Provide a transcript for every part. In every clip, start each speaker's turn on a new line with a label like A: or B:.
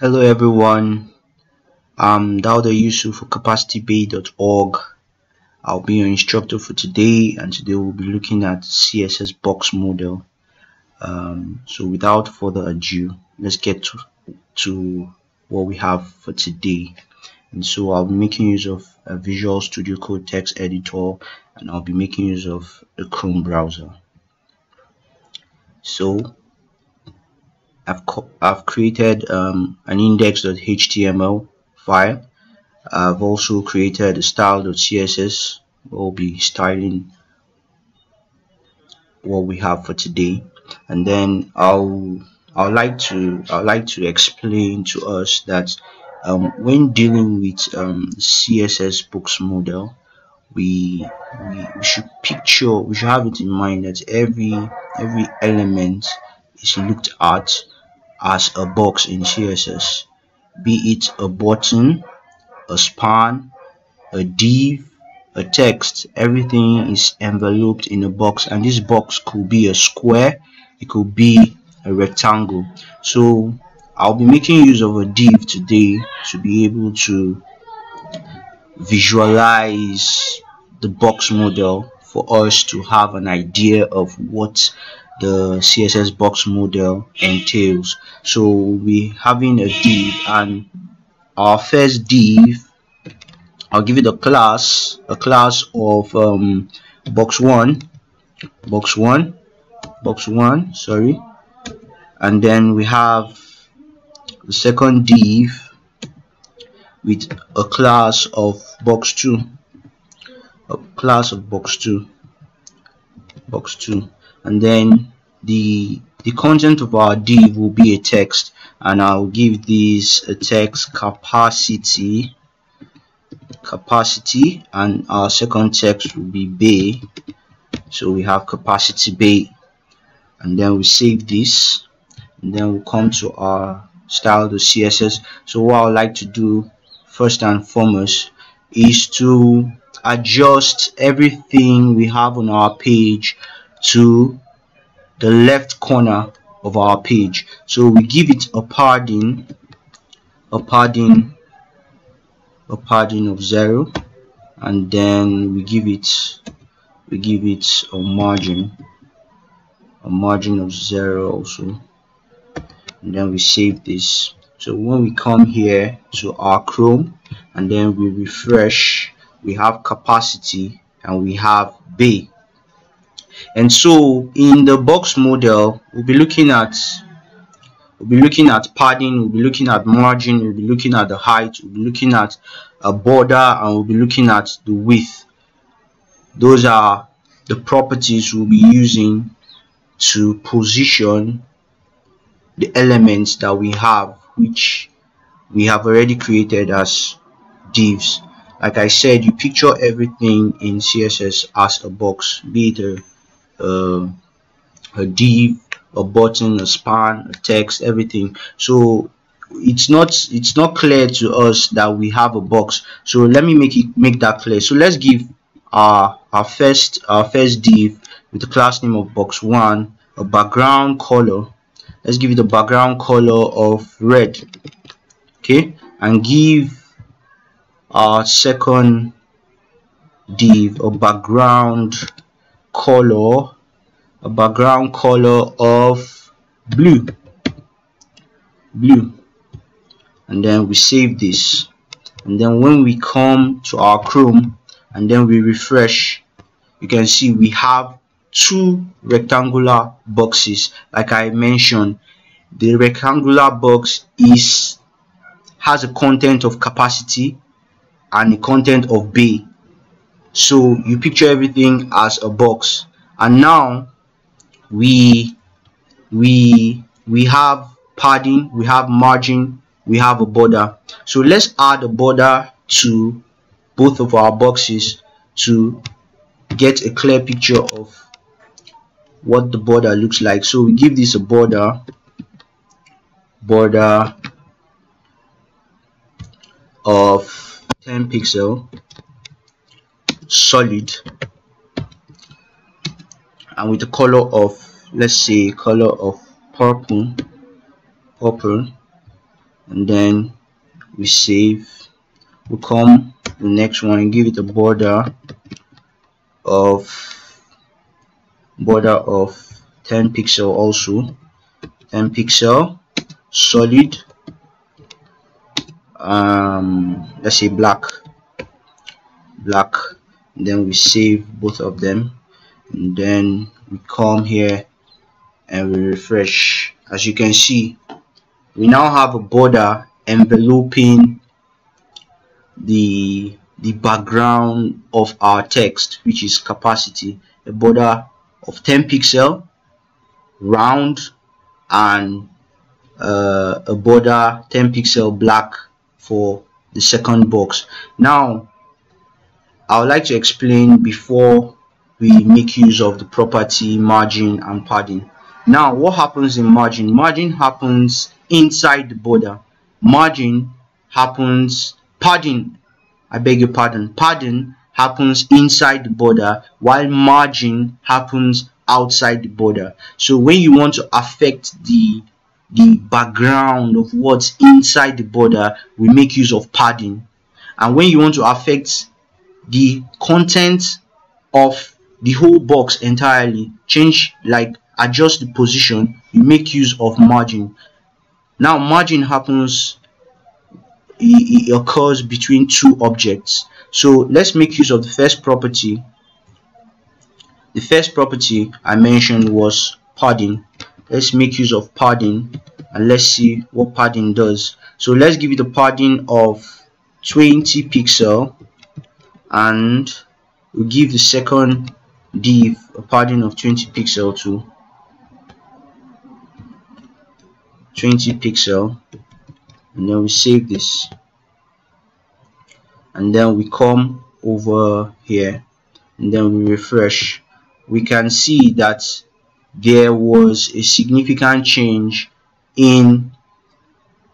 A: Hello everyone, I'm Dauda Yusuf for capacitybay.org. I'll be your instructor for today and today we'll be looking at CSS box model. Um, so without further ado, let's get to, to what we have for today. And so I'll be making use of a Visual Studio Code text editor and I'll be making use of a Chrome browser. So I've, I've created um, an index.html file. I've also created a style.css. We'll be styling what we have for today, and then I'll I'd like to I'd like to explain to us that um, when dealing with um, CSS box model, we, we we should picture we should have it in mind that every every element is looked at as a box in CSS, be it a button, a span, a div, a text, everything is enveloped in a box and this box could be a square, it could be a rectangle. So I'll be making use of a div today to be able to visualize the box model for us to have an idea of what the css box model entails so we having a div and our first div i'll give it a class a class of um, box one box one box one sorry. And then we have the second div with a class of box 2 a class of box 2 box 2 and then the the content of our div will be a text and I'll give this a text capacity capacity and our second text will be bay. So we have capacity bay. And then we save this and then we'll come to our style the css so what i would like to do first and foremost is to adjust everything we have on our page to the left corner of our page. So we give it a padding a padding a padding of zero and then we give it we give it a margin a margin of zero also. And then we save this. So when we come here to our chrome and then we refresh we have capacity and we have bay and so in the box model we'll be looking at we'll be looking at padding we'll be looking at margin we'll be looking at the height we'll be looking at a border and we'll be looking at the width. Those are the properties we'll be using to position the elements that we have which we have already created as divs. Like I said you picture everything in CSS as a box be it a uh, a div a button a span a text everything. So it's not it's not clear to us that we have a box. So let me make it make that clear. So let's give our our first our first div with the class name of box one a background color. Let's give it a background color of red okay? And give our second div a background color a background color of blue. Blue. And then we save this. And then when we come to our chrome and then we refresh you can see we have two rectangular boxes. Like i mentioned the rectangular box is has a content of capacity and a content of bay so you picture everything as a box. And now we we we have padding we have margin we have a border. So let's add a border to both of our boxes to get a clear picture of what the border looks like. So we give this a border border of 10 pixel solid. And with the color of let's say color of purple purple. And then we save we come the next one and give it a border of border of 10 pixel also. 10 pixel solid. Um let's say black black then we save both of them. And then we come here and we refresh. As you can see we now have a border enveloping the the background of our text which is capacity. A border of 10 pixel round and uh, a border 10 pixel black for the second box. Now I would like to explain before we make use of the property margin and padding. Now what happens in margin? Margin happens inside the border. Margin happens padding. I beg your pardon. Padding happens inside the border while margin happens outside the border. So when you want to affect the the background of what's inside the border we make use of padding. And when you want to affect the content of the whole box entirely change like adjust the position you make use of margin. Now margin happens it, occurs between two objects. So let's make use of the first property. The first property I mentioned was padding. Let's make use of padding and let's see what padding does. So let's give it a padding of 20 pixel and we give the second div a padding of 20 pixel to 20 pixel. And then we save this. And then we come over here. And then we refresh. We can see that there was a significant change in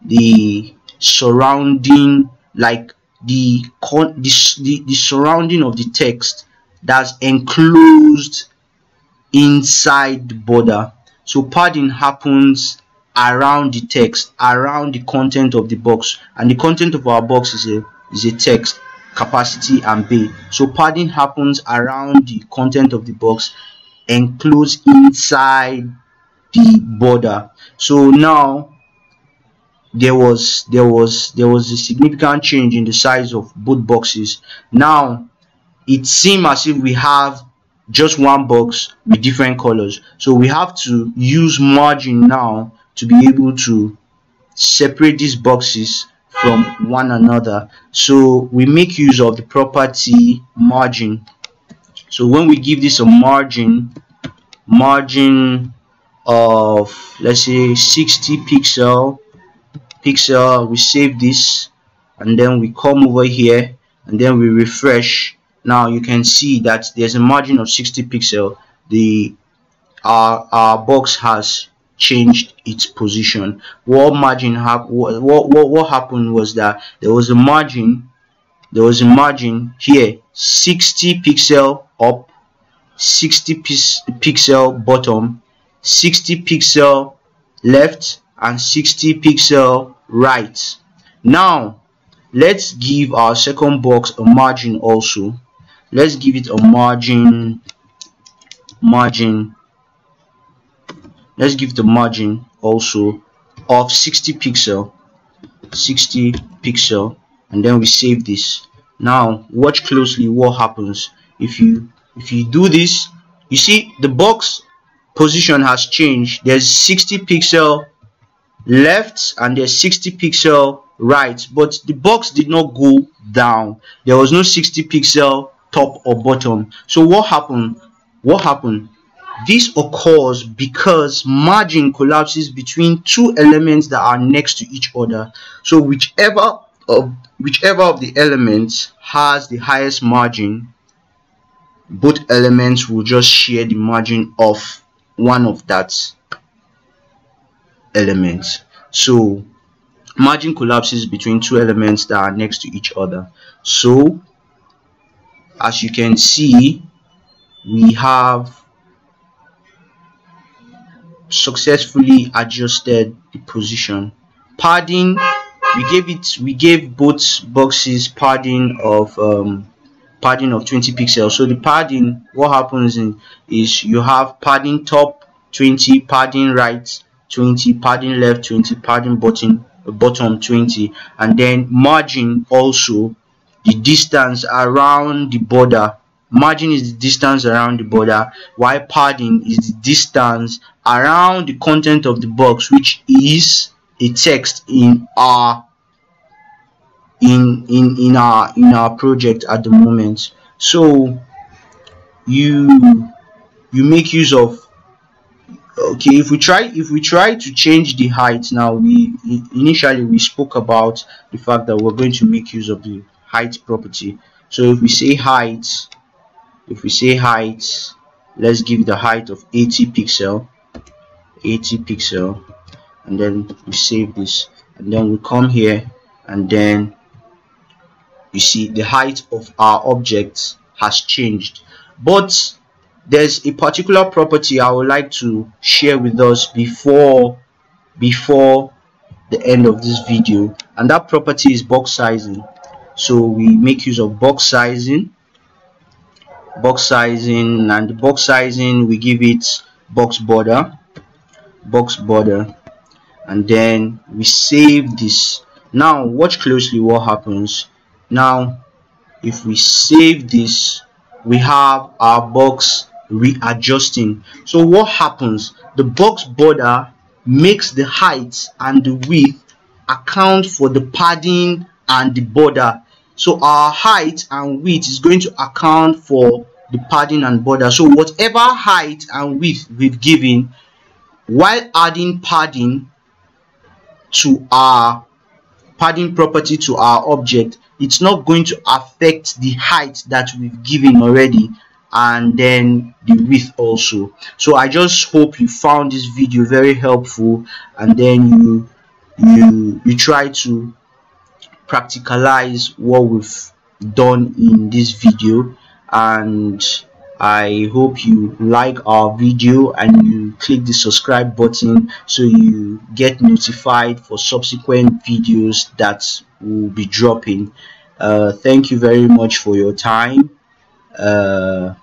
A: the surrounding like the the, the, surrounding of the text that's enclosed inside the border. So padding happens around the text around the content of the box. And the content of our box is a is a text capacity and bay. So padding happens around the content of the box enclosed inside the border. So now there was there was there was a significant change in the size of both boxes. Now it seems as if we have just one box with different colors. So we have to use margin now to be able to separate these boxes from one another. So we make use of the property margin. So when we give this a margin margin of let's say 60 pixel pixel we save this and then we come over here and then we refresh. Now you can see that there's a margin of 60 pixel. The our, our box has changed its position. What margin hap what, what what happened was that there was a margin there was a margin here 60 pixel up 60 pixel bottom 60 pixel left and 60 pixel right now let's give our second box a margin also. Let's give it a margin margin. Let's give the margin also of 60 pixel 60 pixel and then we save this. Now watch closely what happens. If you if you do this you see the box position has changed. There's 60 pixel left and there's 60 pixel right but the box did not go down. There was no 60 pixel top or bottom. So what happened? What happened? This occurs because margin collapses between two elements that are next to each other. So whichever of whichever of the elements has the highest margin both elements will just share the margin of one of that element so margin collapses between two elements that are next to each other. So as you can see we have successfully adjusted the position. Padding we gave it we gave both boxes padding of um, padding of 20 pixels. So the padding what happens in is you have padding top 20 padding right 20 padding left 20 padding bottom bottom 20 and then margin also the distance around the border. Margin is the distance around the border while padding is the distance around the content of the box which is a text in our in in in our in our project at the moment. So you you make use of okay if we try if we try to change the height now we initially we spoke about the fact that we're going to make use of the height property. So if we say height if we say height let's give the height of 80 pixel 80 pixel and then we save this. And then we come here and then you see the height of our object has changed. But there's a particular property I would like to share with us before before the end of this video. And that property is box sizing. So we make use of box sizing box sizing and box sizing we give it box border box border. And then we save this. Now watch closely what happens. Now if we save this we have our box readjusting. So what happens? The box border makes the height and the width account for the padding and the border. So our height and width is going to account for the padding and border. So whatever height and width we've given while adding padding to our padding property to our object it's not going to affect the height that we've given already and then the width also so i just hope you found this video very helpful and then you you you try to practicalize what we've done in this video and I hope you like our video and you click the subscribe button so you get notified for subsequent videos that will be dropping. Uh, thank you very much for your time. Uh,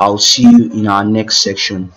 A: I'll see you in our next section.